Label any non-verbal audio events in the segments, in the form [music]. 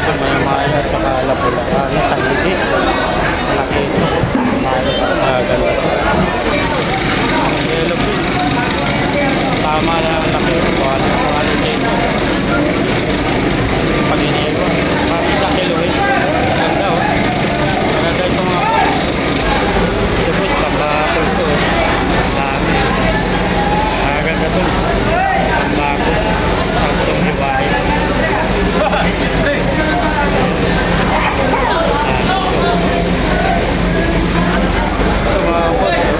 Ito may maya at saka lapula. Ah, nakahigi. Malaki ito. Malos ito, magaganda ito. Yellow fin. Tama lang ang laki ito. Buwan ang quality ito. Pag-inigo. Mga isang kiloin. Ganda oh. Maganda ito mga po. Ito po, pambakol ito. Dami. Maganda ito. Pambakol. Pagtong liwain. Ito mga boss. oh.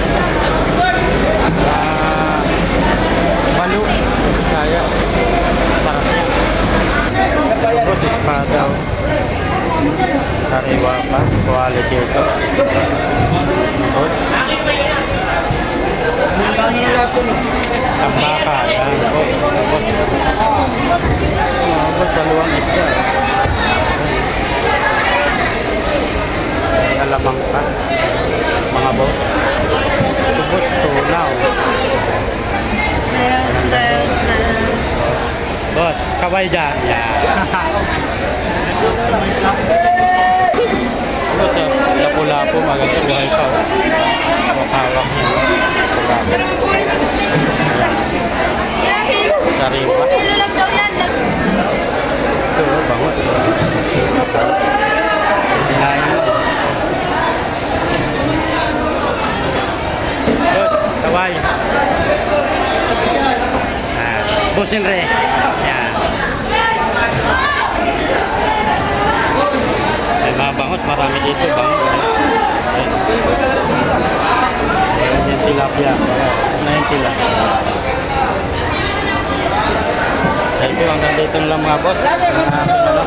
Ah, balo. Saya. Sarap yan. Boss, espada. oh. Sariwa pa. Quality ito. Good. Oh, boss. Mga boss, dalawang isda. Alamang ka. Mga boss. Ito boss, tunaw. Yes, yes. Boss, kaway dyan. Yan. [laughs] ให้เขามาพาเรา dari rumah itu re ya emang banget marami itu bangun Yung tilapia. Na yung tilapia. Thank you. Hanggang dito lang mga boss. Uh,